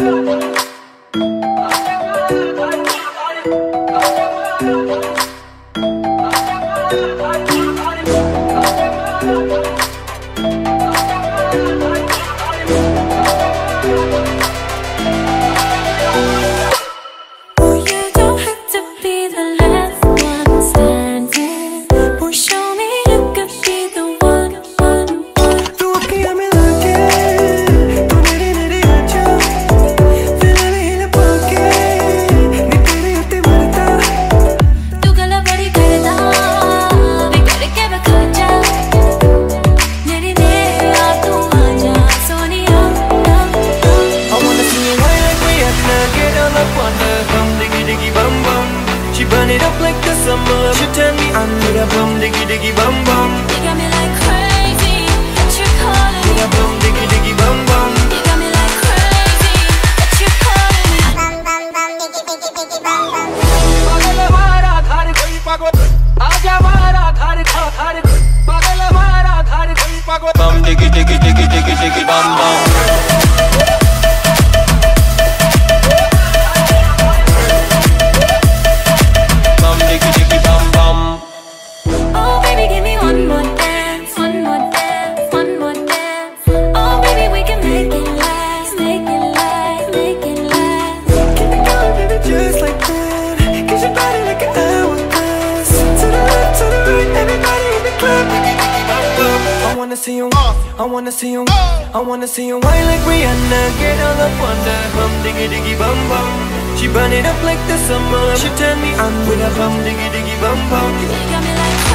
Thank you. Turn it up like the summer. You turn me on with a bum diggy diggy bum bum. You got me like crazy. That you're calling me? With a bum diggy diggy bum bum. You got me like crazy. That you calling me? Bum bum bum diggy diggy diggy bum bum. Pagala mara ghar koi pago. Aaja mara ghar ghar Pagala mara ghar koi pago. Bum diggy diggy diggy diggy diggy bum bum. Wanna see you I wanna see you I wanna see you whine like Rihanna Get all up on the bum diggy diggy bum bum. She burn it up like the summer. She tell me I'm with a bum diggy diggy bum bum. You got me like.